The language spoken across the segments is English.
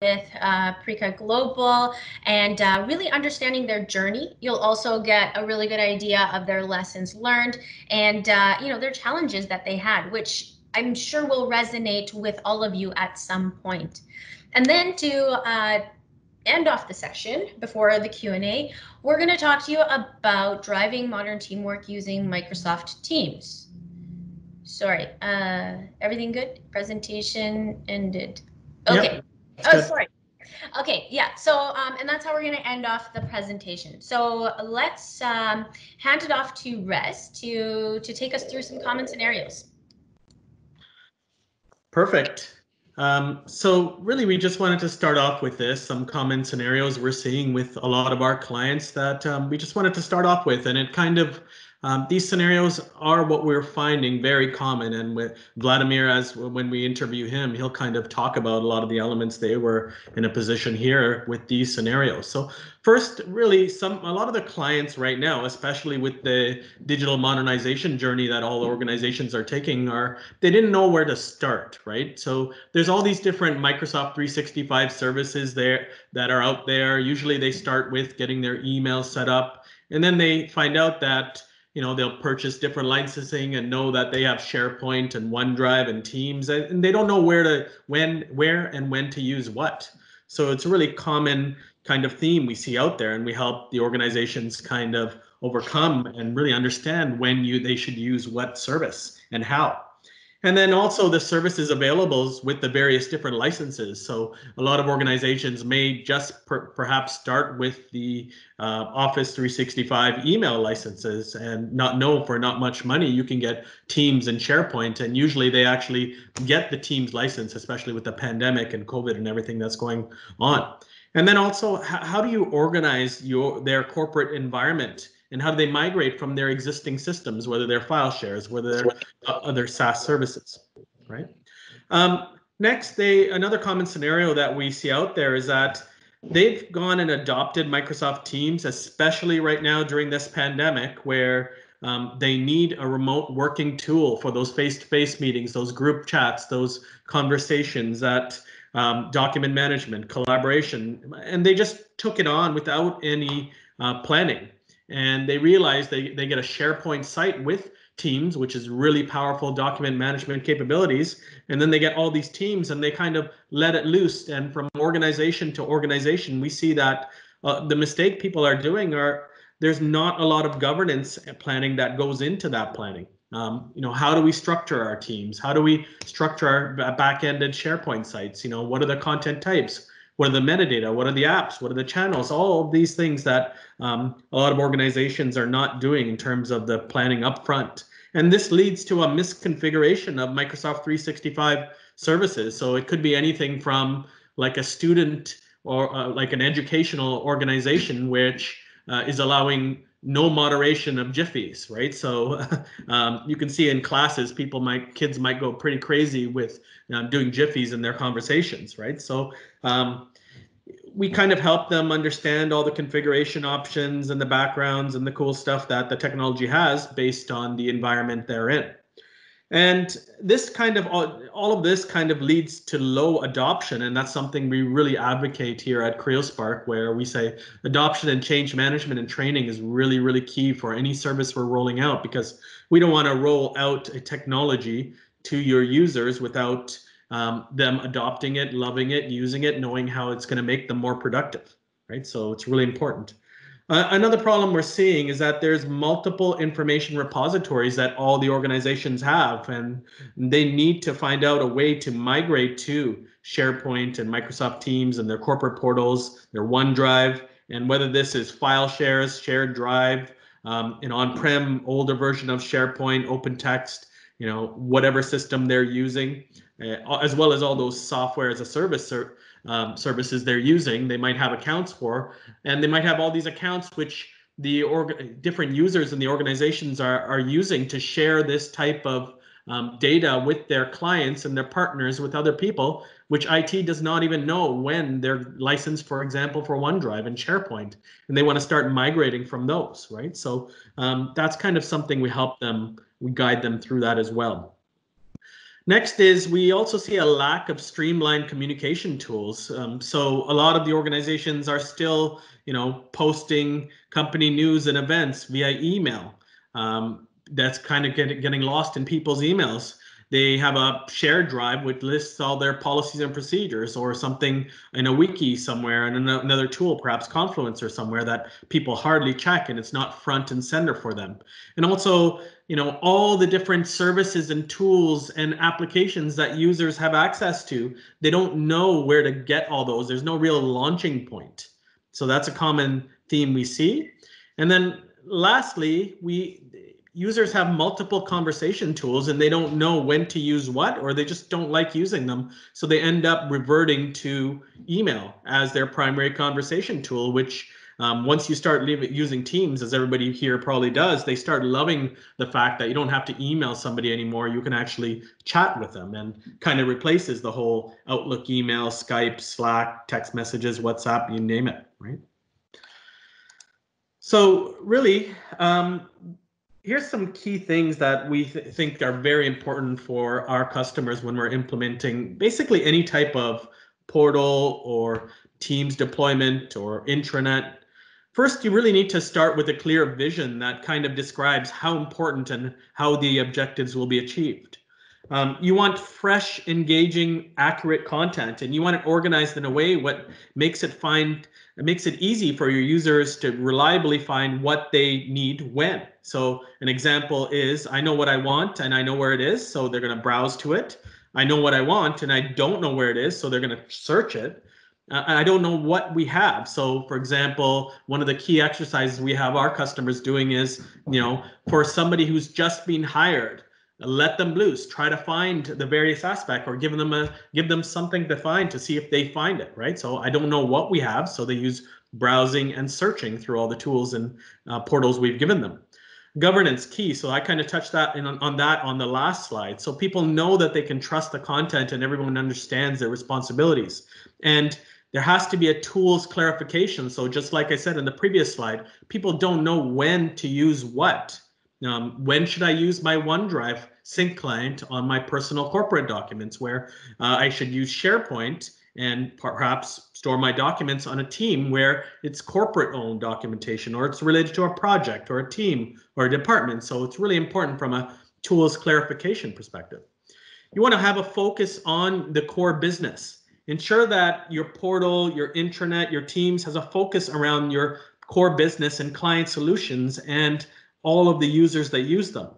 with uh, Prica Global and uh, really understanding their journey. You'll also get a really good idea of their lessons learned and uh, you know their challenges that they had, which I'm sure will resonate with all of you at some point. And then to uh, end off the session before the Q&A, we're going to talk to you about driving modern teamwork using Microsoft Teams. Sorry, uh, everything good? Presentation ended. Okay. Yep. Oh, sorry. Okay, yeah. So, um, and that's how we're going to end off the presentation. So let's um, hand it off to Rez to to take us through some common scenarios. Perfect. Um, so really, we just wanted to start off with this, some common scenarios we're seeing with a lot of our clients that um, we just wanted to start off with. And it kind of, um, these scenarios are what we're finding very common. And with Vladimir, as when we interview him, he'll kind of talk about a lot of the elements they were in a position here with these scenarios. So first, really, some a lot of the clients right now, especially with the digital modernization journey that all organizations are taking, are they didn't know where to start, right? So there's all these different Microsoft 365 services there that are out there. Usually they start with getting their email set up, and then they find out that you know they'll purchase different licensing and know that they have SharePoint and OneDrive and Teams, and, they don't know where to when, where, and when to use what. So it's a really common kind of theme we see out there, and we help the organizations kind of overcome and really understand when you they should use what service and how. And then also the services available with the various different licenses. So a lot of organizations may just per, perhaps start with the uh, Office 365 email licenses and not know for not much money you can get Teams and SharePoint. And usually they actually get the Teams license, especially with the pandemic and COVID and everything that's going on. And then also, how, how do you organize your their corporate environment? And how do they migrate from their existing systems, whether they're file shares, whether they're other SaaS services, right? Um, next, they another common scenario that we see out there is that they've gone and adopted Microsoft Teams, especially right now during this pandemic, where um, they need a remote working tool for those face-to-face meetings, those group chats, those conversations, that um, document management, collaboration, and they just took it on without any uh, planning and they realize they, they get a SharePoint site with teams, which is really powerful document management capabilities. And then they get all these teams and they kind of let it loose. And from organization to organization, we see that uh, the mistake people are doing are there's not a lot of governance planning that goes into that planning. Um, you know, how do we structure our teams? How do we structure our back-ended SharePoint sites? You know, what are the content types? What are the metadata? What are the apps? What are the channels? All of these things that um, a lot of organizations are not doing in terms of the planning upfront. And this leads to a misconfiguration of microsoft 365 services. So it could be anything from like a student or uh, like an educational organization which uh, is allowing no moderation of jiffies right? So um, you can see in classes people might kids might go pretty crazy with um, doing jiffies in their conversations right? So um, we kind of help them understand all the configuration options and the backgrounds and the cool stuff that the technology has based on the environment they're in and this kind of all, of this kind of leads to low adoption, and that's something we really advocate here at CreoSpark, where we say adoption and change management and training is really, really key for any service we're rolling out because we don't want to roll out a technology to your users without um, them adopting it, loving it, using it, knowing how it's going to make them more productive, right? So it's really important. Another problem we're seeing is that there's multiple information repositories that all the organizations have, and they need to find out a way to migrate to SharePoint and Microsoft Teams and their corporate portals, their OneDrive, and whether this is file shares, shared drive, um, an on-prem older version of SharePoint, OpenText, you know, whatever system they're using, uh, as well as all those software as a service um, services they're using, they might have accounts for, and they might have all these accounts which the org- different users and the organizations are, are using to share this type of um, data with their clients and their partners with other people, which IT does not even know when they're licensed, for example, for OneDrive and SharePoint, and they want to start migrating from those, right? So um, that's kind of something we help them, we guide them through that as well. Next is we also see a lack of streamlined communication tools. Um, so a lot of the organizations are still, you know, posting company news and events via email. Um, that's kind of get, getting lost in people's emails. They have a shared drive which lists all their policies and procedures or something in a wiki somewhere and another tool, perhaps Confluence or somewhere that people hardly check and it's not front and center for them. And also, you know, all the different services and tools and applications that users have access to, they don't know where to get all those. There's no real launching point. So that's a common theme we see. And then lastly, we users have multiple conversation tools and they don't know when to use what or they just don't like using them so they end up reverting to email as their primary conversation tool which um, once you start using teams as everybody here probably does they start loving the fact that you don't have to email somebody anymore you can actually chat with them and kind of replaces the whole outlook email skype slack text messages whatsapp you name it right so really um, here's some key things that we th think are very important for our customers when we're implementing basically any type of portal or Teams deployment or intranet. First, you really need to start with a clear vision that kind of describes how important and how the objectives will be achieved. Um, you want fresh, engaging, accurate content, and you want it organized in a way what makes it find it makes it easy for your users to reliably find what they need when. So an example is I know what I want and I know where it is, so they're going to browse to it. I know what I want and I don't know where it is, so they're going to search it. Uh, I don't know what we have. So, for example, one of the key exercises we have our customers doing is, you know, for somebody who's just been hired, let them loose. Try to find the various aspect or give them a give them something to find to see if they find it right? So i don't know what we have. So they use browsing and searching through all the tools and uh, portals we've given them. Governance key. So i kind of touched that in, on, on that on the last slide. So people know that they can trust the content and everyone understands their responsibilities. And there has to be a tools clarification so just like i said in the previous slide people don't know when to use what um, when should I use my OneDrive sync client on my personal corporate documents where uh, I should use SharePoint and perhaps store my documents on a team where it's corporate owned documentation or it's related to a project or a team or a department. So it's really important from a tools clarification perspective. You want to have a focus on the core business. Ensure that your portal, your intranet, your teams has a focus around your core business and client solutions and all of the users that use them.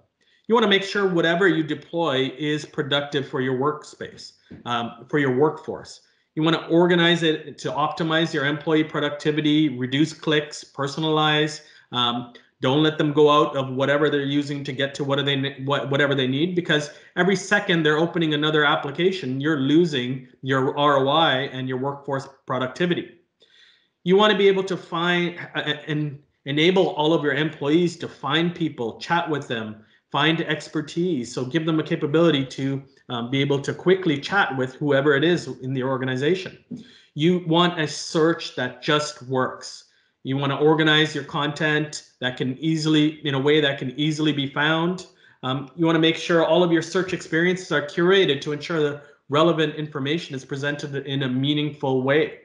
You want to make sure whatever you deploy is productive for your workspace, um, for your workforce. You want to organize it to optimize your employee productivity, reduce clicks, personalize. Um, don't let them go out of whatever they're using to get to what they what whatever they need because every second they're opening another application, you're losing your ROI and your workforce productivity. You want to be able to find and enable all of your employees to find people, chat with them, find expertise. So give them a capability to um, be able to quickly chat with whoever it is in the organization. You want a search that just works. You want to organize your content that can easily, in a way that can easily be found. Um, you want to make sure all of your search experiences are curated to ensure the relevant information is presented in a meaningful way.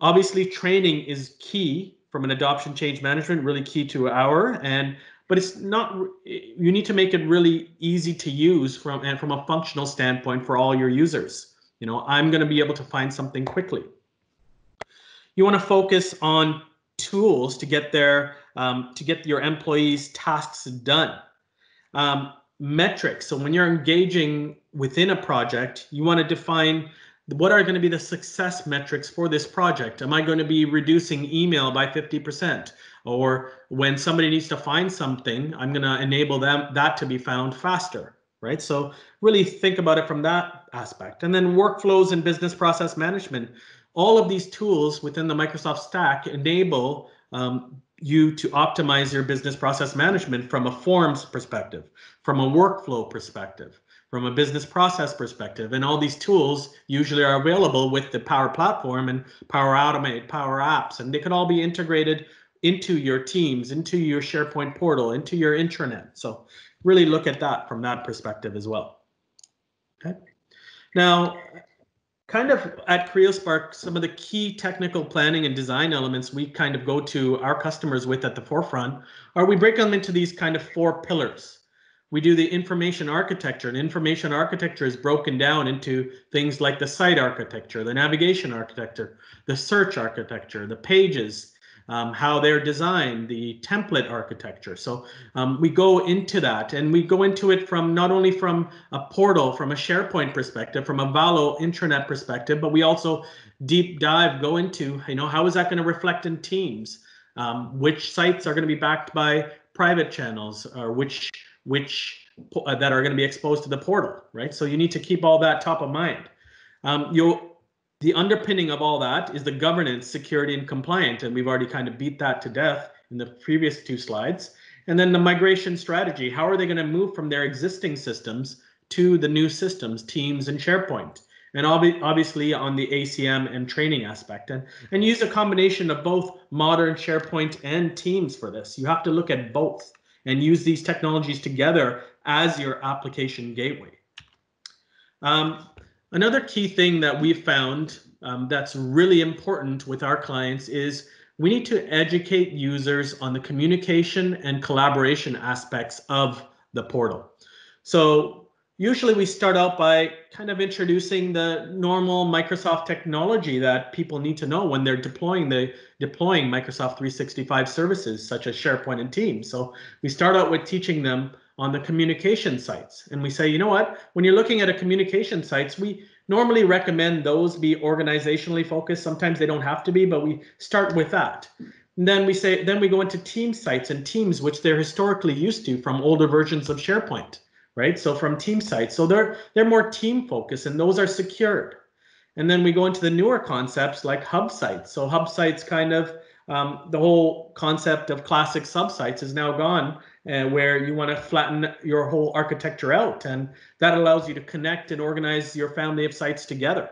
Obviously, training is key from an adoption change management really key to our and but it's not you need to make it really easy to use from and from a functional standpoint for all your users you know i'm going to be able to find something quickly you want to focus on tools to get their um, to get your employees tasks done um, metrics so when you're engaging within a project you want to define what are going to be the success metrics for this project? Am I going to be reducing email by 50%? Or when somebody needs to find something, I'm going to enable them that to be found faster, right? So really think about it from that aspect. And then workflows and business process management. All of these tools within the Microsoft stack enable um, you to optimize your business process management from a forms perspective, from a workflow perspective, from a business process perspective. And all these tools usually are available with the Power Platform and Power Automate, Power Apps, and they can all be integrated into your teams, into your SharePoint portal, into your intranet. So really look at that from that perspective as well. Okay. Now, kind of at CreoSpark, some of the key technical planning and design elements we kind of go to our customers with at the forefront are we break them into these kind of four pillars. We do the information architecture, and information architecture is broken down into things like the site architecture, the navigation architecture, the search architecture, the pages, um, how they're designed, the template architecture. So um, we go into that and we go into it from not only from a portal, from a SharePoint perspective, from a Valo intranet perspective, but we also deep dive go into, you know, how is that going to reflect in Teams? Um, which sites are going to be backed by private channels or which which that are going to be exposed to the portal, right? So you need to keep all that top of mind. Um, you'll the underpinning of all that is the governance, security, and compliant. And we've already kind of beat that to death in the previous two slides. And then the migration strategy. How are they going to move from their existing systems to the new systems, Teams and SharePoint? And ob obviously on the ACM and training aspect. And, and use a combination of both modern SharePoint and Teams for this. You have to look at both and use these technologies together as your application gateway. Um, Another key thing that we've found um, that's really important with our clients is we need to educate users on the communication and collaboration aspects of the portal. So usually we start out by kind of introducing the normal Microsoft technology that people need to know when they're deploying the deploying Microsoft 365 services such as SharePoint and Teams. So we start out with teaching them on the communication sites. And we say, you know what, when you're looking at a communication sites, we normally recommend those be organizationally focused. Sometimes they don't have to be, but we start with that. And then we say, then we go into team sites and teams, which they're historically used to from older versions of SharePoint, right? So from team sites. So they're they're more team focused and those are secured. And then we go into the newer concepts like hub sites. So hub sites kind of um, the whole concept of classic subsites is now gone uh, where you want to flatten your whole architecture out. And that allows you to connect and organize your family of sites together.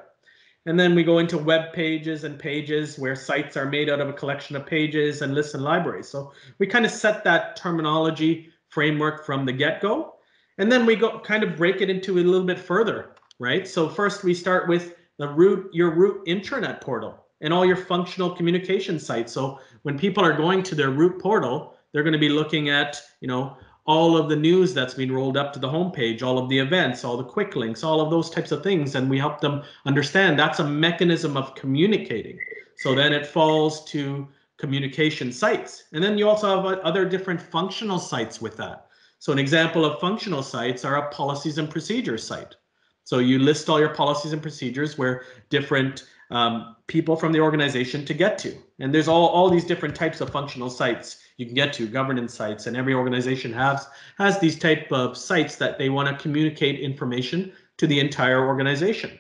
And then we go into web pages and pages where sites are made out of a collection of pages and lists and libraries. So we kind of set that terminology framework from the get-go. And then we go kind of break it into a little bit further, right? So first we start with the root, your root intranet portal and all your functional communication sites. So when people are going to their root portal, they're going to be looking at, you know, all of the news that's been rolled up to the homepage, all of the events, all the quick links, all of those types of things. And we help them understand that's a mechanism of communicating. So then it falls to communication sites. And then you also have other different functional sites with that. So an example of functional sites are a policies and procedures site. So you list all your policies and procedures where different um, people from the organization to get to. And there's all, all these different types of functional sites you can get to, governance sites, and every organization has has these type of sites that they want to communicate information to the entire organization.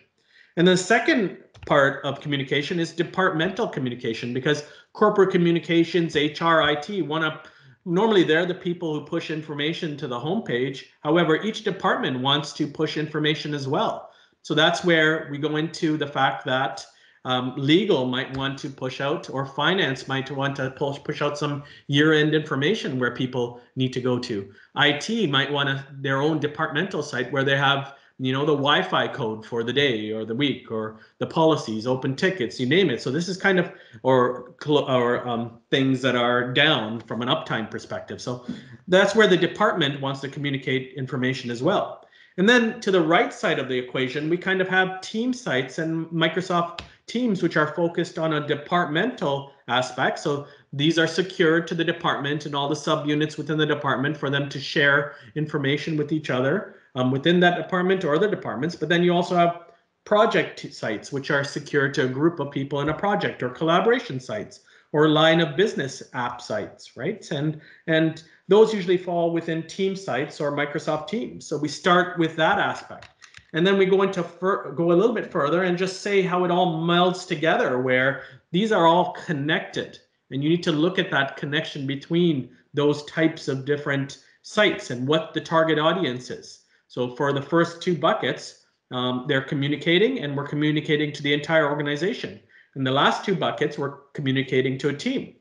And the second part of communication is departmental communication because corporate communications, HR, IT want to normally they're the people who push information to the homepage. However, each department wants to push information as well. So that's where we go into the fact that um, legal might want to push out, or finance might want to push, push out some year-end information where people need to go to. IT might want a, their own departmental site where they have, you know, the Wi-Fi code for the day or the week, or the policies, open tickets, you name it. So this is kind of, or or um, things that are down from an uptime perspective. So that's where the department wants to communicate information as well. And then to the right side of the equation, we kind of have team sites and Microsoft teams which are focused on a departmental aspect. So these are secured to the department and all the subunits within the department for them to share information with each other um, within that department or other departments. But then you also have project sites, which are secured to a group of people in a project or collaboration sites or line of business app sites, right? And, and those usually fall within team sites or Microsoft Teams. So we start with that aspect. And then we go into go a little bit further and just say how it all melds together, where these are all connected. And you need to look at that connection between those types of different sites and what the target audience is. So for the first two buckets, um, they're communicating and we're communicating to the entire organization. In the last two buckets, we're communicating to a team.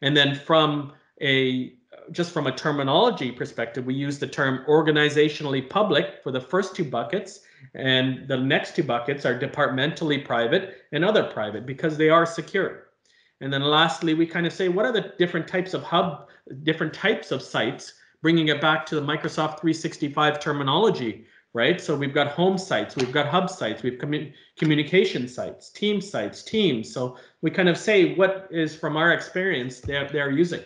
And then from a just from a terminology perspective, we use the term organizationally public for the first two buckets And the next two buckets are departmentally private and other private because they are secure. And then lastly, we kind of say, what are the different types of hub, different types of sites, bringing it back to the Microsoft 365 terminology, right? So we've got home sites, we've got hub sites, we've commu communication sites, team sites, teams. So we kind of say what is from our experience they're, they're using.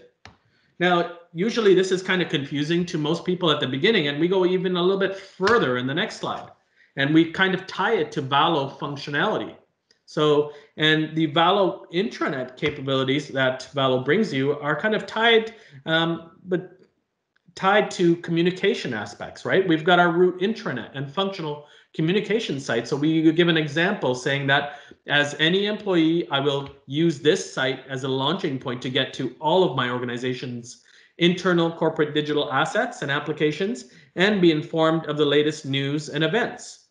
Now, usually this is kind of confusing to most people at the beginning, and we go even a little bit further in the next slide. And we kind of tie it to Valo functionality. So, and the Valo intranet capabilities that Valo brings you are kind of tied, um, but tied to communication aspects, right? We've got our root intranet and functional communication site. So we give an example saying that as any employee, I will use this site as a launching point to get to all of my organization's internal corporate digital assets and applications and be informed of the latest news and events.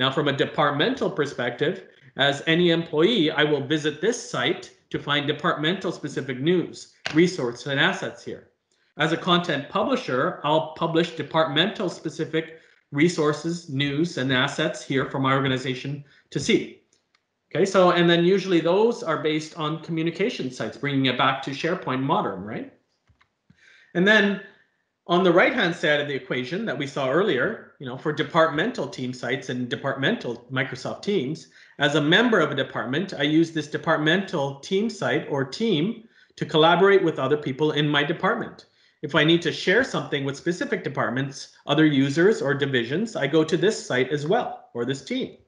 Now, from a departmental perspective, as any employee, I will visit this site to find departmental specific news, resources, and assets here. As a content publisher, I'll publish departmental specific resources, news, and assets here for my organization to see. Okay, so, and then usually those are based on communication sites, bringing it back to SharePoint Modern, right? And then on the right-hand side of the equation that we saw earlier, you know, for departmental team sites and departmental Microsoft Teams, as a member of a department, I use this departmental team site or team to collaborate with other people in my department. If I need to share something with specific departments, other users or divisions, I go to this site as well, or this team.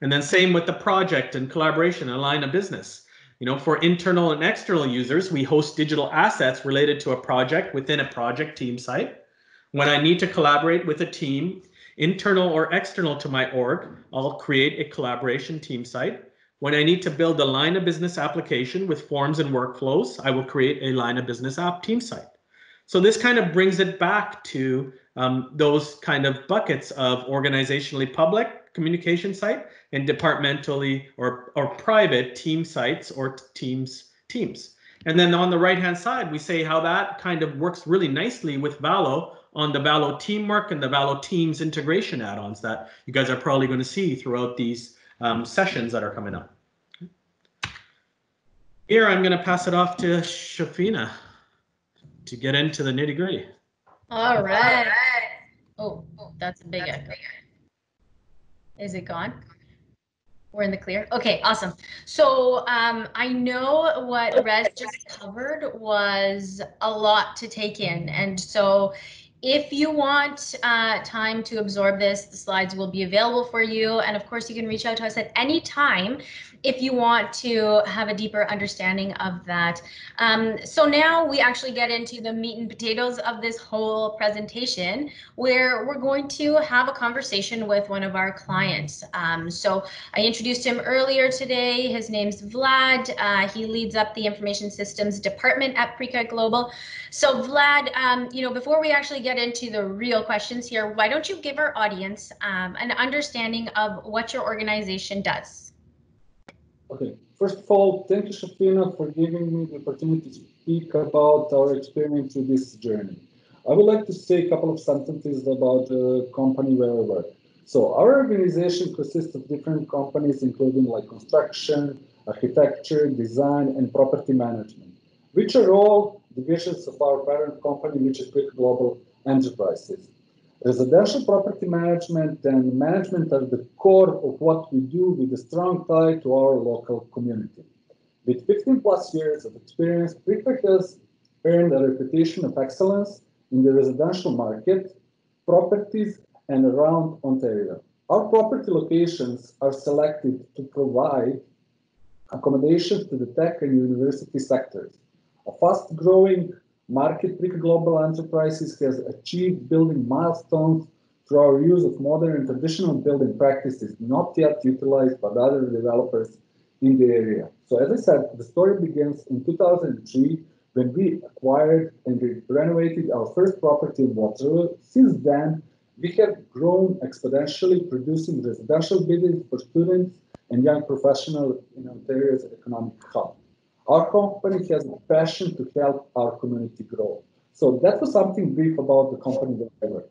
And then same with the project and collaboration and line of business. You know, for internal and external users, we host digital assets related to a project within a project team site. When I need to collaborate with a team, internal or external to my org, I'll create a collaboration team site. When I need to build a line of business application with forms and workflows, I will create a line of business app team site. So this kind of brings it back to um, those kind of buckets of organizationally public communication site and departmentally or, or private team sites or teams teams. And then on the right hand side, we say how that kind of works really nicely with Valo on the Valo teamwork and the Valo teams integration add-ons that you guys are probably going to see throughout these um, sessions that are coming up. Here, I'm going to pass it off to Shafina to get into the nitty gritty. All right. Oh, that's a big echo. Is it gone? We're in the clear. Okay, awesome. So um, I know what Rez just covered was a lot to take in. And so if you want uh, time to absorb this, the slides will be available for you. And of course, you can reach out to us at any time if you want to have a deeper understanding of that. Um, so now we actually get into the meat and potatoes of this whole presentation where we're going to have a conversation with one of our clients. Um, so I introduced him earlier today. His name's Vlad. Uh, he leads up the information systems department at Prica Global. So Vlad, um, you know, before we actually get into the real questions here, why don't you give our audience um, an understanding of what your organization does? Okay, first of all, thank you, Shafina, for giving me the opportunity to speak about our experience with this journey. I would like to say a couple of sentences about the company where I work. So our organization consists of different companies, including like construction, architecture, design, and property management, which are all divisions of our parent company, which is Quick Global Enterprises. Residential property management and management are the core of what we do with a strong tie to our local community. With 15 plus years of experience, Prica has earned a reputation of excellence in the residential market, properties, and around Ontario. Our property locations are selected to provide accommodations to the tech and university sectors. A fast growing Market Prica Global Enterprises has achieved building milestones through our use of modern and traditional building practices not yet utilized by other developers in the area. So as I said, the story begins in 2003 when we acquired and renovated our first property in Waterloo. Since then, we have grown exponentially, producing residential buildings for students and young professionals in Ontario's economic hub. Our company has a passion to help our community grow. So that was something brief about the company that I work.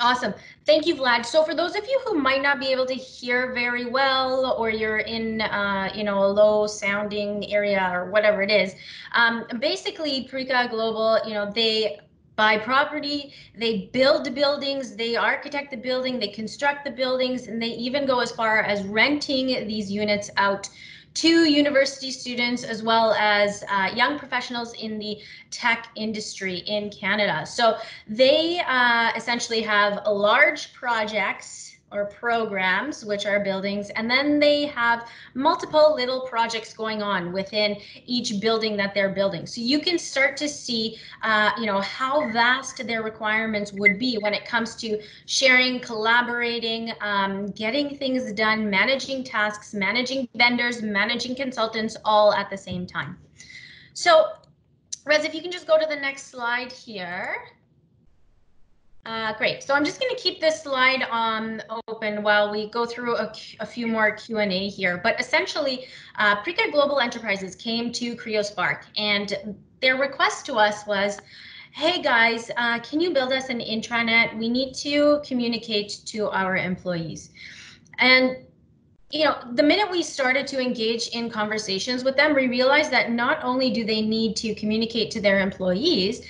Awesome. Thank you, Vlad. So for those of you who might not be able to hear very well, or you're in, uh, you know, a low sounding area or whatever it is, um, basically Prica Global, you know, they buy property, they build the buildings, they architect the building, they construct the buildings, and they even go as far as renting these units out to university students as well as uh, young professionals in the tech industry in Canada. So they uh, essentially have large projects or programs, which are buildings, and then they have multiple little projects going on within each building that they're building. So you can start to see, uh, you know, how vast their requirements would be when it comes to sharing, collaborating, um, getting things done, managing tasks, managing vendors, managing consultants, all at the same time. So, Rez, if you can just go to the next slide here. Uh, great. So I'm just going to keep this slide um, open while we go through a, a few more Q&A here. But essentially, uh, Prica Global Enterprises came to CreoSpark and their request to us was, hey guys, uh, can you build us an intranet? We need to communicate to our employees. And you know, the minute we started to engage in conversations with them, we realized that not only do they need to communicate to their employees,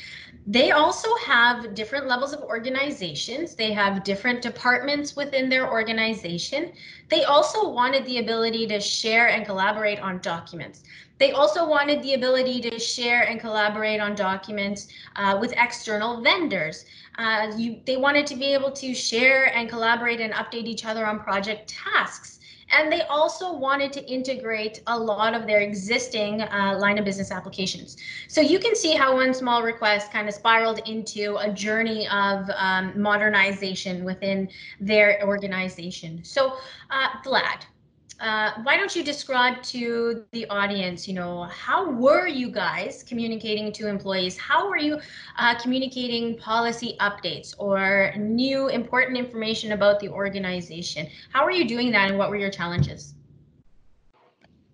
they also have different levels of organizations. They have different departments within their organization. They also wanted the ability to share and collaborate on documents. They also wanted the ability to share and collaborate on documents uh, with external vendors. Uh, you, they wanted to be able to share and collaborate and update each other on project tasks. And they also wanted to integrate a lot of their existing uh, line of business applications. So you can see how one small request kind of spiraled into a journey of um, modernization within their organization. So uh, Vlad, uh, why don't you describe to the audience, you know, how were you guys communicating to employees? How were you uh, communicating policy updates or new important information about the organization? How are you doing that and what were your challenges?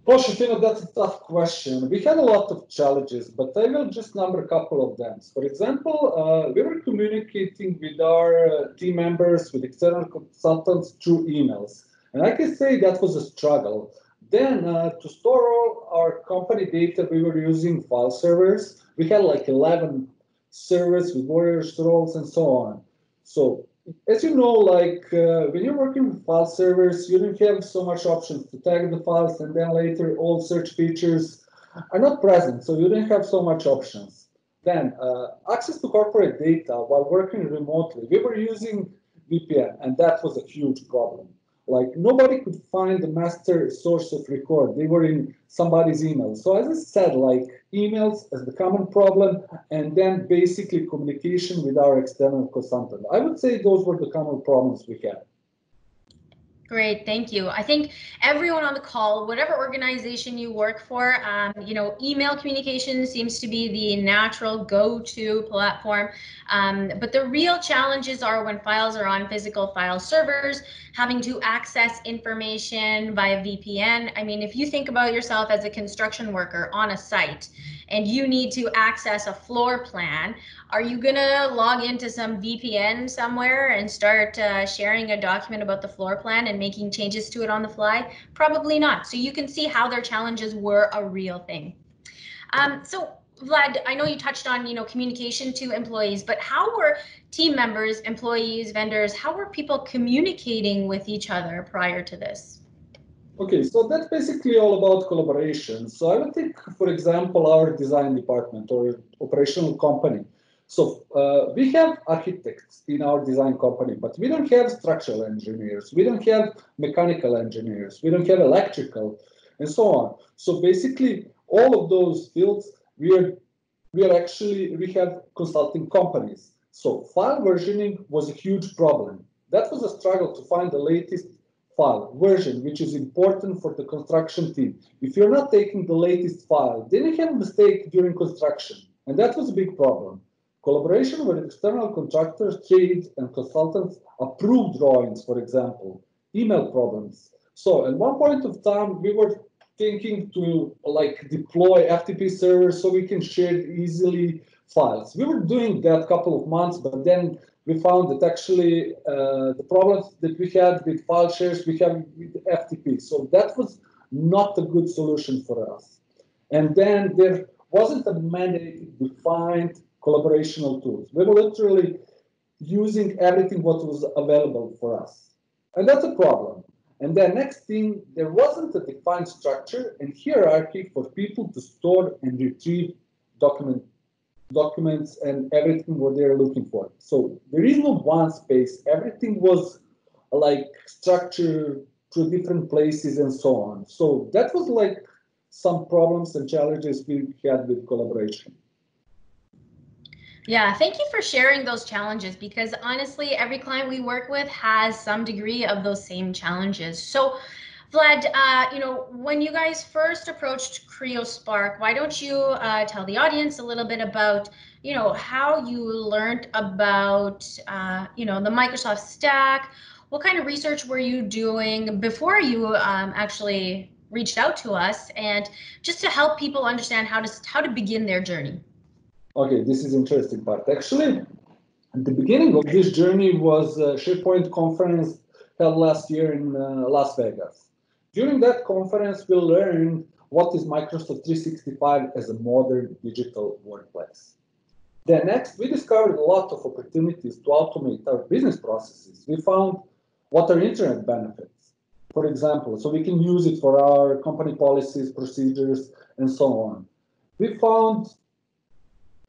Well, Shafina, that's a tough question. We had a lot of challenges, but I will just number a couple of them. For example, uh, we were communicating with our uh, team members, with external consultants through emails. And I can say that was a struggle. Then uh, to store all our company data, we were using file servers. We had like 11 servers with warriors roles and so on. So as you know, like uh, when you're working with file servers, you don't have so much options to tag the files and then later all search features are not present. So you don't have so much options. Then uh, access to corporate data while working remotely, we were using VPN and that was a huge problem. Like nobody could find the master source of record. They were in somebody's email. So as I said, like emails as the common problem, and then basically communication with our external consultant. I would say those were the common problems we had. Great, thank you. I think everyone on the call, whatever organization you work for, um, you know, email communication seems to be the natural go-to platform. Um, but the real challenges are when files are on physical file servers, having to access information via VPN. I mean, if you think about yourself as a construction worker on a site and you need to access a floor plan, are you going to log into some VPN somewhere and start uh, sharing a document about the floor plan and making changes to it on the fly? Probably not. So you can see how their challenges were a real thing. Um, so Vlad, I know you touched on, you know, communication to employees, but how were team members, employees, vendors, how were people communicating with each other prior to this? Okay, so that's basically all about collaboration. So I would take, for example, our design department or operational company. So uh, we have architects in our design company, but we don't have structural engineers. We don't have mechanical engineers. We don't have electrical and so on. So basically all of those fields we are we are actually we have consulting companies. So file versioning was a huge problem. That was a struggle to find the latest file version, which is important for the construction team. If you're not taking the latest file, then you have a mistake during construction, and that was a big problem. Collaboration with external contractors, trades, and consultants approved drawings, for example, email problems. So at one point of time, we were thinking to like deploy FTP servers so we can share easily files. We were doing that couple of months, but then we found that actually uh, the problems that we had with file shares, we have with FTP. So that was not a good solution for us. And then there wasn't a mandated defined collaborational tools. We were literally using everything what was available for us. And that's a problem. And then next thing, there wasn't a defined structure and hierarchy for people to store and retrieve document documents and everything what they're looking for. So there is no one space. Everything was like structured to different places and so on. So that was like some problems and challenges we had with collaboration. Yeah, thank you for sharing those challenges because honestly, every client we work with has some degree of those same challenges. So, Vlad, uh, you know, when you guys first approached CreoSpark, why don't you uh, tell the audience a little bit about, you know, how you learned about, uh, you know, the Microsoft stack? What kind of research were you doing before you um, actually reached out to us, and just to help people understand how to how to begin their journey? Okay, this is interesting part. Actually, the beginning of this journey was SharePoint conference held last year in uh, Las Vegas. During that conference, we learned what is Microsoft 365 as a modern digital workplace. Then next, we discovered a lot of opportunities to automate our business processes. We found what are intranet benefits, for example, so we can use it for our company policies, procedures, and so on. We found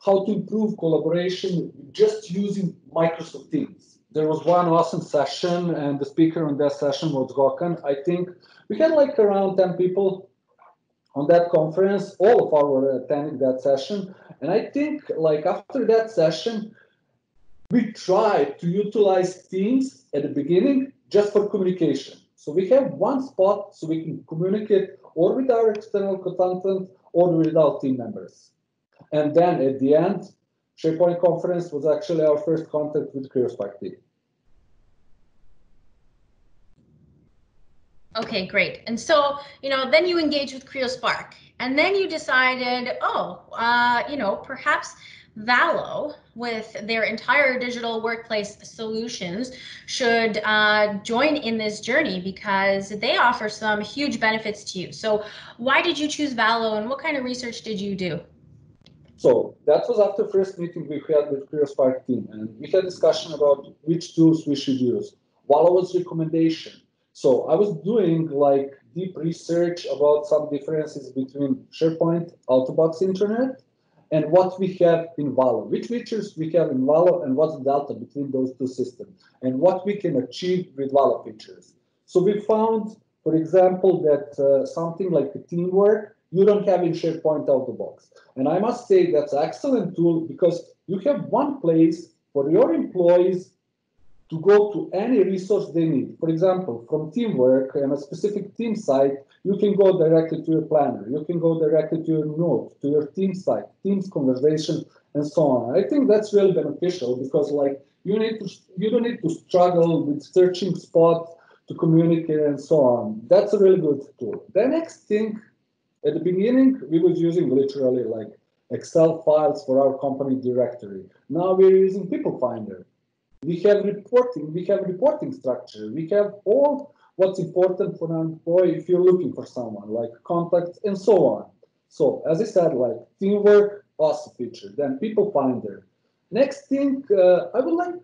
how to improve collaboration just using Microsoft Teams. There was one awesome session, and the speaker on that session was Gökhan. I think we had like around 10 people on that conference. All of our were attending that session. And I think like after that session, we tried to utilize Teams at the beginning just for communication. So we have one spot so we can communicate or with our external consultant or with our team members. And then at the end, SharePoint conference was actually our first contact with CreoSpark team. Okay, great. And so, you know, then you engage with CreoSpark, and then you decided, oh, uh, you know, perhaps Valo, with their entire digital workplace solutions, should uh, join in this journey because they offer some huge benefits to you. So, why did you choose Valo, and what kind of research did you do? So that was after first meeting we had with CreoSpark team, and we had discussion about which tools we should use. Valo was recommendation. So I was doing like deep research about some differences between SharePoint, Autobox Internet, and what we have in Valo, which features we have in Valo, and what's the delta between those two systems, and what we can achieve with Valo features. So we found, for example, that uh, something like the teamwork you don't have in SharePoint out the box. And I must say that's an excellent tool because you have one place for your employees to go to any resource they need. For example, from teamwork and a specific team site, you can go directly to your planner. You can go directly to your note, to your team site, teams conversation, and so on. I think that's really beneficial because like you need to you don't need to struggle with searching spots to communicate and so on. That's a really good tool. The next thing at the beginning, we was using literally like Excel files for our company directory. Now we're using People Finder. We have reporting, we have reporting structure. We have all what's important for an employee if you're looking for someone, like contacts and so on. So as I said, like teamwork, awesome feature. Then People Finder. Next thing, uh, I would like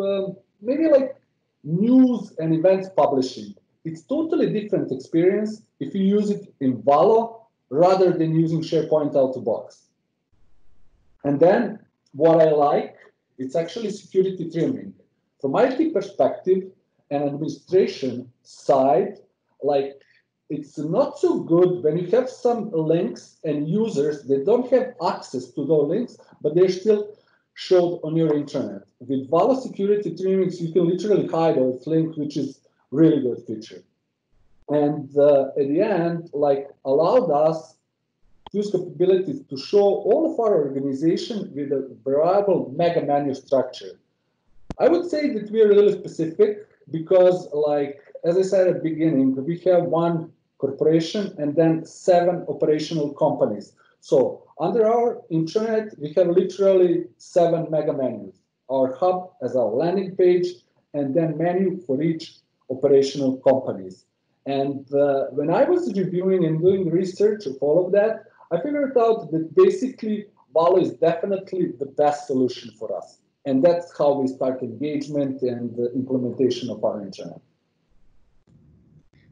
uh, maybe like news and events publishing. It's totally different experience if you use it in Valo rather than using SharePoint out of box. And then what I like, it's actually security trimming. From IT perspective and administration side, like it's not so good when you have some links and users they don't have access to those links, but they're still showed on your intranet. With Valo security trimmings, you can literally hide those links, which is really good feature. And uh, at the end, like allowed us use capabilities to show all of our organization with a variable mega menu structure. I would say that we are really specific because like, as I said at the beginning, we have one corporation and then seven operational companies. So under our intranet, we have literally seven mega menus. our hub as our landing page, and then menu for each operational companies. And uh, when I was reviewing and doing research of all of that, I figured out that basically Valo is definitely the best solution for us. And that's how we start engagement and the implementation of our intranet.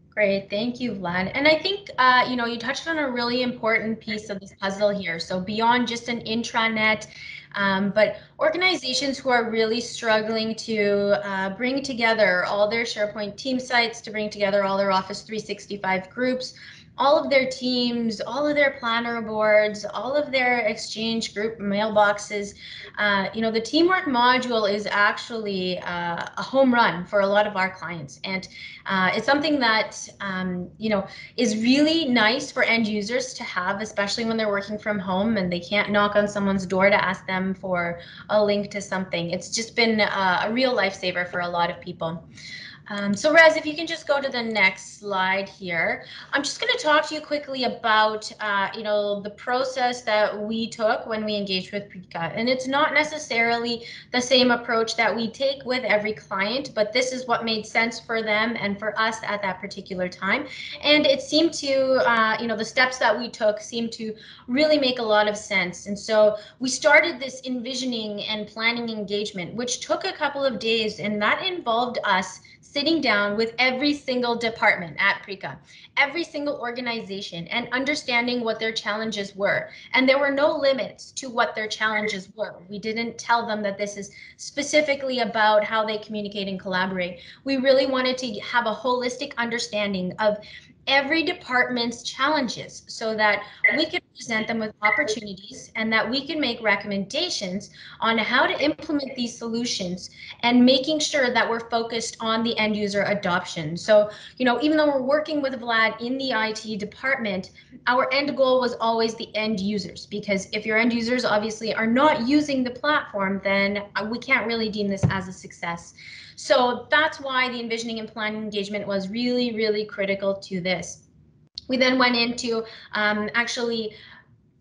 Great, thank you, Vlad. And I think uh, you know you touched on a really important piece of this puzzle here. So beyond just an intranet, um, but organizations who are really struggling to uh, bring together all their SharePoint team sites, to bring together all their Office 365 groups, all of their teams, all of their planner boards, all of their exchange group mailboxes. Uh, you know, the teamwork module is actually uh, a home run for a lot of our clients. And uh, it's something that, um, you know, is really nice for end users to have, especially when they're working from home and they can't knock on someone's door to ask them for a link to something. It's just been uh, a real lifesaver for a lot of people. Um, so Rez, if you can just go to the next slide here. I'm just going to talk to you quickly about, uh, you know, the process that we took when we engaged with Prica. And it's not necessarily the same approach that we take with every client, but this is what made sense for them and for us at that particular time. And it seemed to, uh, you know, the steps that we took seemed to really make a lot of sense. And so we started this envisioning and planning engagement, which took a couple of days, and that involved us sitting down with every single department at Prica, every single organization, and understanding what their challenges were. And there were no limits to what their challenges were. We didn't tell them that this is specifically about how they communicate and collaborate. We really wanted to have a holistic understanding of every department's challenges so that we can present them with opportunities and that we can make recommendations on how to implement these solutions and making sure that we're focused on the end user adoption. So, you know, even though we're working with Vlad in the IT department, our end goal was always the end users because if your end users obviously are not using the platform, then we can't really deem this as a success. So that's why the envisioning and planning engagement was really, really critical to this. We then went into um, actually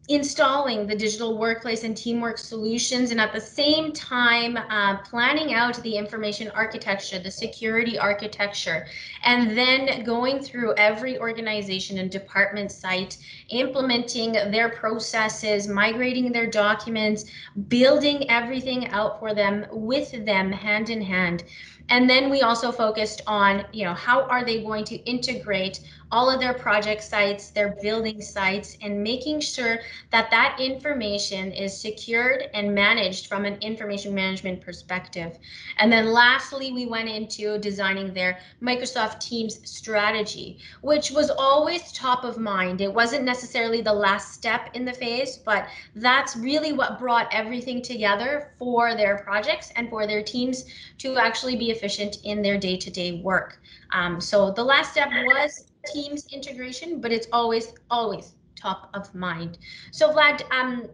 installing the digital workplace and teamwork solutions and at the same time uh, planning out the information architecture the security architecture and then going through every organization and department site implementing their processes migrating their documents building everything out for them with them hand in hand. And then we also focused on, you know, how are they going to integrate all of their project sites, their building sites, and making sure that that information is secured and managed from an information management perspective. And then lastly, we went into designing their Microsoft Teams strategy, which was always top of mind. It wasn't necessarily the last step in the phase, but that's really what brought everything together for their projects and for their teams to actually be efficient in their day-to-day -day work. Um, so the last step was Teams integration, but it's always, always top of mind. So Vlad, um,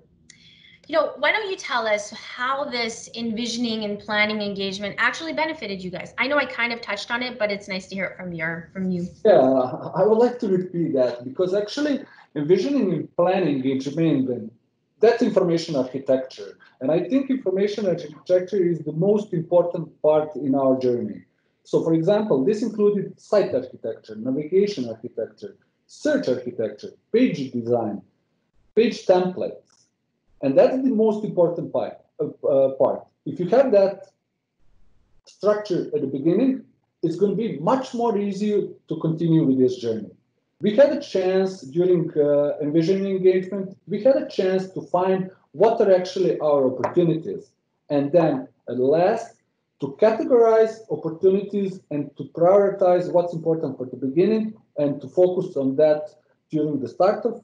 you know, why don't you tell us how this envisioning and planning engagement actually benefited you guys? I know I kind of touched on it, but it's nice to hear it from your from you. Yeah, I would like to repeat that because actually envisioning and planning engagement, that's information architecture. And I think information architecture is the most important part in our journey. So for example, this included site architecture, navigation architecture, search architecture, page design, page templates. And that's the most important part. Uh, uh, part. If you have that structure at the beginning, it's going to be much more easy to continue with this journey. We had a chance during uh, envisioning engagement, we had a chance to find what are actually our opportunities. And then at last, to categorize opportunities and to prioritize what's important for the beginning and to focus on that during the start of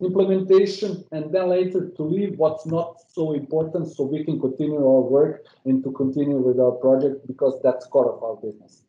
implementation and then later to leave what's not so important so we can continue our work and to continue with our project because that's core of our business.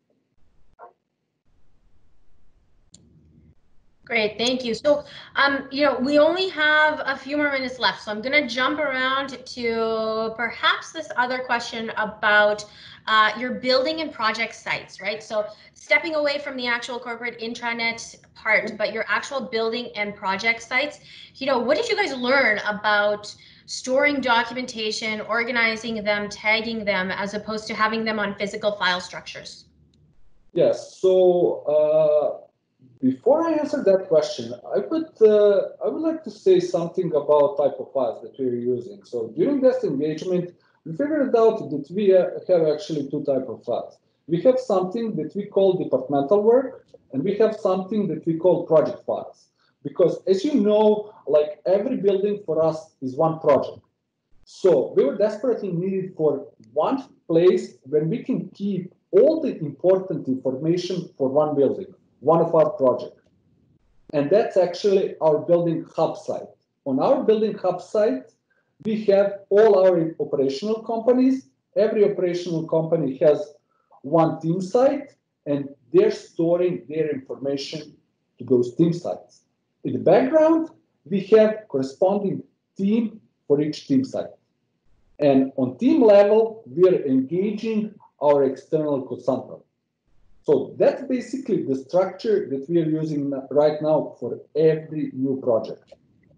Great, thank you. So, um, you know, we only have a few more minutes left, so I'm going to jump around to perhaps this other question about uh, your building and project sites, right? So stepping away from the actual corporate intranet part, but your actual building and project sites, you know, what did you guys learn about storing documentation, organizing them, tagging them, as opposed to having them on physical file structures? Yes, so uh, before I answer that question, I would uh, I would like to say something about type of files that we're using. So during this engagement, we figured out that we have actually two type of files. We have something that we call departmental work, and we have something that we call project files. Because as you know, like every building for us is one project. So we were desperately needed for one place where we can keep all the important information for one building one of our projects. And that's actually our building hub site. On our building hub site, we have all our operational companies. Every operational company has one team site, and they're storing their information to those team sites. In the background, we have corresponding team for each team site. And on team level, we are engaging our external consultant. So that's basically the structure that we are using right now for every new project.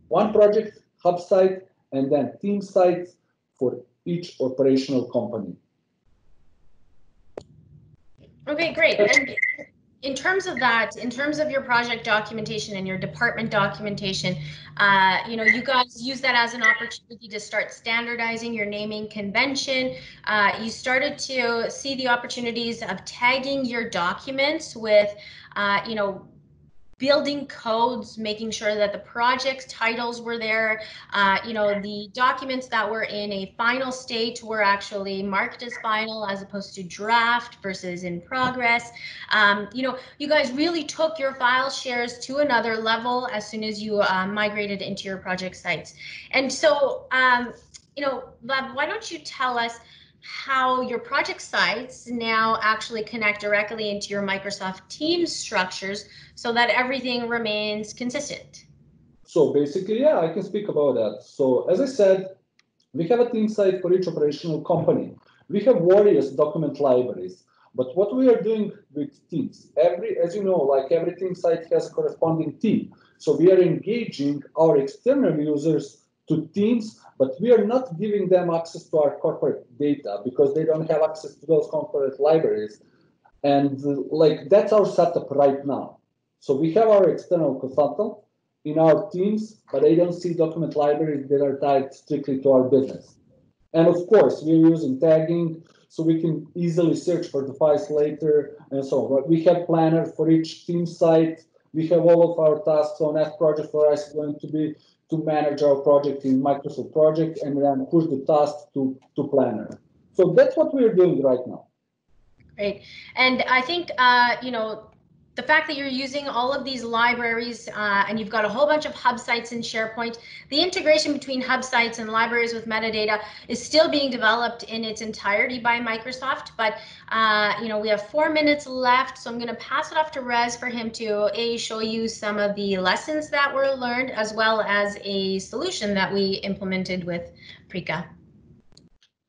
One project, hub site, and then team sites for each operational company. Okay, great. And in terms of that, in terms of your project documentation and your department documentation, uh, you know, you guys use that as an opportunity to start standardizing your naming convention. Uh, you started to see the opportunities of tagging your documents with, uh, you know, building codes, making sure that the project titles were there. Uh, you know, the documents that were in a final state were actually marked as final as opposed to draft versus in progress. Um, you know, you guys really took your file shares to another level as soon as you uh, migrated into your project sites. And so, um, you know, Bob, why don't you tell us how your project sites now actually connect directly into your Microsoft Teams structures so that everything remains consistent. So basically, yeah, I can speak about that. So as I said, we have a team site for each operational company. We have various document libraries. But what we are doing with teams, every, as you know, like every team site has a corresponding team. So we are engaging our external users to teams, but we are not giving them access to our corporate data because they don't have access to those corporate libraries. And like that's our setup right now. So we have our external consultant in our teams, but they don't see document libraries that are tied strictly to our business. And of course, we're using tagging so we can easily search for the files later and so on. But we have planner for each team site. We have all of our tasks on that project for us going to be to manage our project in Microsoft Project and then push the task to, to Planner. So that's what we're doing right now. Great. And I think, uh, you know, the fact that you're using all of these libraries uh, and you've got a whole bunch of hub sites in SharePoint, the integration between hub sites and libraries with metadata is still being developed in its entirety by Microsoft. But, uh, you know, we have four minutes left, so I'm going to pass it off to Rez for him to A, show you some of the lessons that were learned, as well as a solution that we implemented with Prica.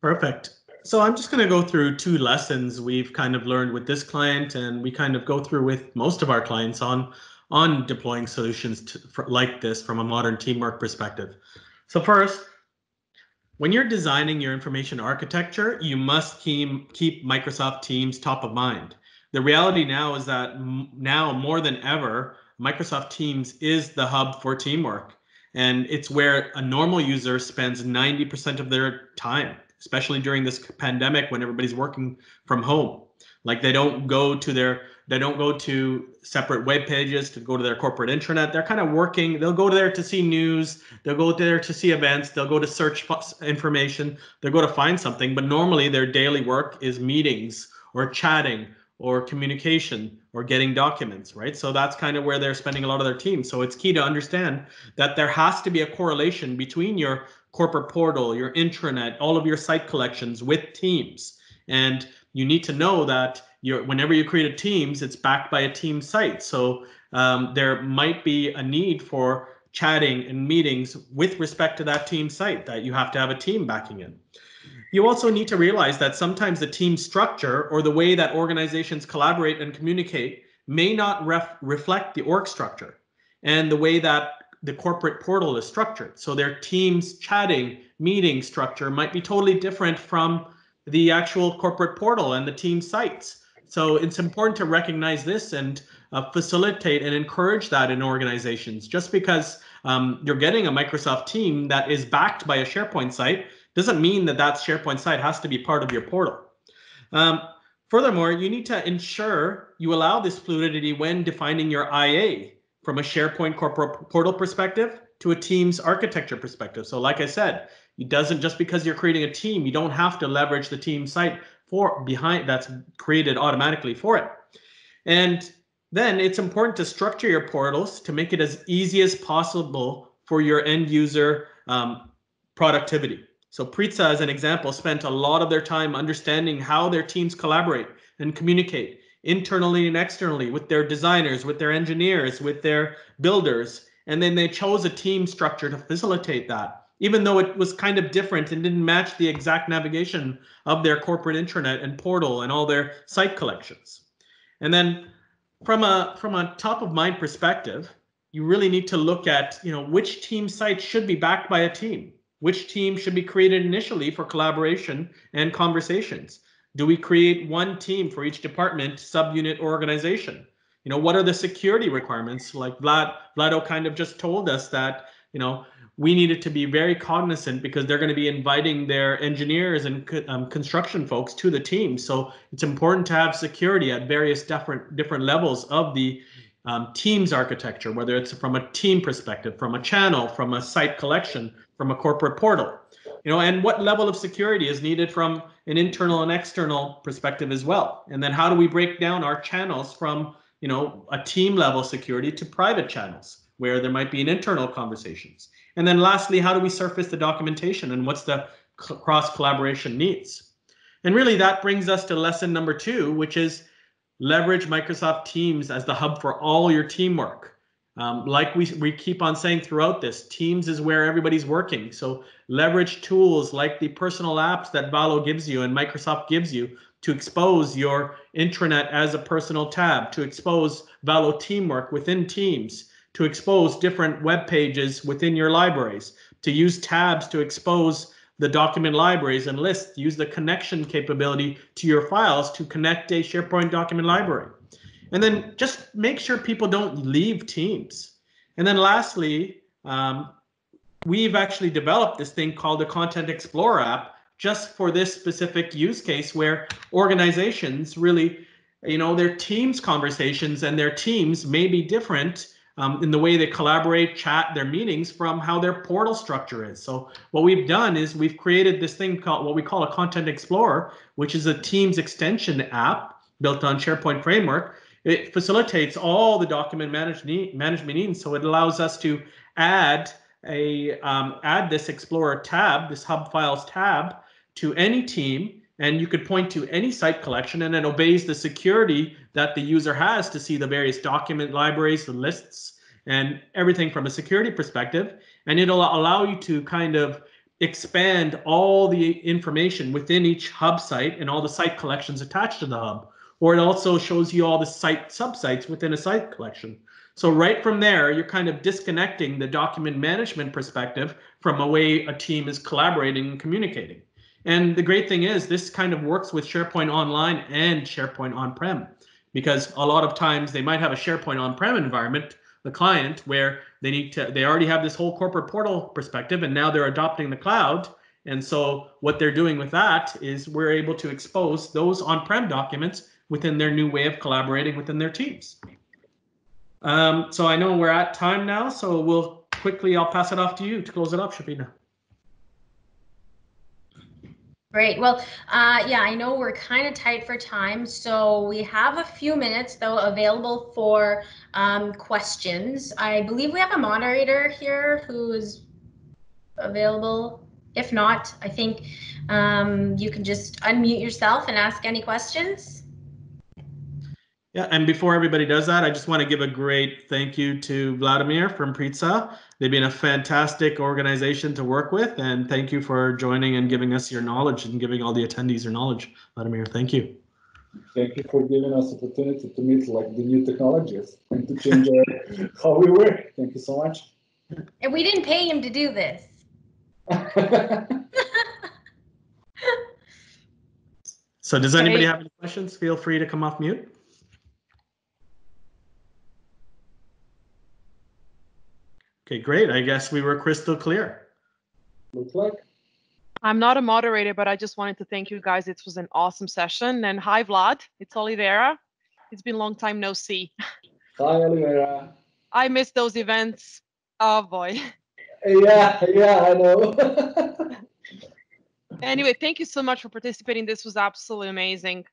Perfect. So I'm just going to go through two lessons we've kind of learned with this client, and we kind of go through with most of our clients on on deploying solutions to, for, like this from a modern teamwork perspective. So first, when you're designing your information architecture, you must keep, keep Microsoft Teams top of mind. The reality now is that now more than ever, Microsoft Teams is the hub for teamwork. And it's where a normal user spends 90% of their time especially during this pandemic when everybody's working from home. Like they don't go to their they don't go to separate web pages to go to their corporate intranet. They're kind of working. They'll go there to see news. They'll go there to see events. They'll go to search information. They'll go to find something. But normally their daily work is meetings or chatting or communication or getting documents, right? So that's kind of where they're spending a lot of their team. So it's key to understand that there has to be a correlation between your corporate portal, your intranet, all of your site collections with Teams. And you need to know that you're, whenever you create a Teams, it's backed by a team site. So um, there might be a need for chatting and meetings with respect to that team site that you have to have a team backing in. You also need to realize that sometimes the team structure or the way that organizations collaborate and communicate may not ref- reflect the org structure and the way that the corporate portal is structured. So their teams chatting, meeting structure might be totally different from the actual corporate portal and the team sites. So it's important to recognize this and uh, facilitate and encourage that in organizations. Just because um, you're getting a Microsoft team that is backed by a SharePoint site doesn't mean that that SharePoint site has to be part of your portal. Um, furthermore, you need to ensure you allow this fluidity when defining your IA from a SharePoint corporate portal perspective to a team's architecture perspective. So like I said, it doesn't just because you're creating a team, you don't have to leverage the team site for behind that's created automatically for it. And then it's important to structure your portals to make it as easy as possible for your end user um, productivity. So Prica, as an example, spent a lot of their time understanding how their teams collaborate and communicate internally and externally with their designers, with their engineers, with their builders. And then they chose a team structure to facilitate that, even though it was kind of different and didn't match the exact navigation of their corporate intranet and portal and all their site collections. And then from a from a top of mind perspective, you really need to look at, you know, which team site should be backed by a team which team should be created initially for collaboration and conversations? Do we create one team for each department, subunit, or organization? You know, what are the security requirements? Like Vlad, Vlado kind of just told us that, you know, we needed to be very cognizant because they're going to be inviting their engineers and um, construction folks to the team. So it's important to have security at various different different levels of the um, teams architecture, whether it's from a team perspective, from a channel, from a site collection, from a corporate portal, you know, and what level of security is needed from an internal and external perspective as well. And then how do we break down our channels from, you know, a team level security to private channels where there might be an internal conversations. And then lastly, how do we surface the documentation and what's the cross collaboration needs? And really that brings us to lesson number two, which is leverage Microsoft Teams as the hub for all your teamwork. Um, like we, we keep on saying throughout this, Teams is where everybody's working. So leverage tools like the personal apps that Valo gives you and Microsoft gives you to expose your intranet as a personal tab, to expose Valo teamwork within Teams, to expose different web pages within your libraries, to use tabs to expose the document libraries and lists. Use the connection capability to your files to connect a SharePoint document library. And then just make sure people don't leave Teams. And then lastly, um, we've actually developed this thing called the Content Explorer app just for this specific use case where organizations really, you know, their teams conversations and their teams may be different um, in the way they collaborate, chat, their meetings from how their portal structure is. So what we've done is we've created this thing called what we call a Content Explorer, which is a Teams extension app built on SharePoint Framework it facilitates all the document manage management needs. So it allows us to add a um, add this Explorer tab, this Hub Files tab, to any team, and you could point to any site collection, and it obeys the security that the user has to see the various document libraries, the lists, and everything from a security perspective. And it'll allow you to kind of expand all the information within each hub site and all the site collections attached to the hub or it also shows you all the site subsites within a site collection. So right from there, you're kind of disconnecting the document management perspective from a way a team is collaborating and communicating. And the great thing is this kind of works with SharePoint Online and SharePoint On-Prem because a lot of times they might have a SharePoint On-Prem environment, the client, where they need to, they already have this whole corporate portal perspective and now they're adopting the cloud. And so what they're doing with that is we're able to expose those on-prem documents within their new way of collaborating within their teams. Um, so I know we're at time now, so we'll quickly, I'll pass it off to you to close it up, Shafina. Great. Well, uh, yeah, I know we're kind of tight for time, so we have a few minutes though available for um, questions. I believe we have a moderator here who is available. If not, I think um, you can just unmute yourself and ask any questions. Yeah, and before everybody does that, I just want to give a great thank you to Vladimir from Prica. They've been a fantastic organization to work with, and thank you for joining and giving us your knowledge and giving all the attendees your knowledge. Vladimir, thank you. Thank you for giving us the opportunity to meet like the new technologies and to change uh, how we work. Thank you so much. And we didn't pay him to do this. So does anybody have any questions? Feel free to come off mute. Okay, great. I guess we were crystal clear. Looks like. I'm not a moderator, but I just wanted to thank you guys. It was an awesome session. And hi, Vlad. It's Olivera. It's been a long time no see. Hi, Olivera. I miss those events. Oh boy. Yeah, yeah, I know. Anyway, thank you so much for participating. This was absolutely amazing.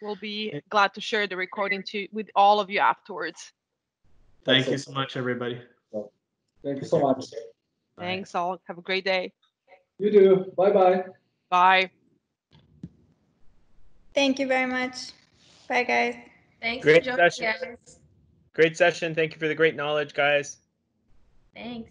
We'll be glad to share the recording to with all of you afterwards. Thank you so much, everybody. Thank you so much. Thanks all. Have a great day. You do. Bye bye. Bye. Thank you very much. Bye, guys. Thanks Great for joining, session. guys. Great session. Thank you for the great knowledge, guys. Thanks.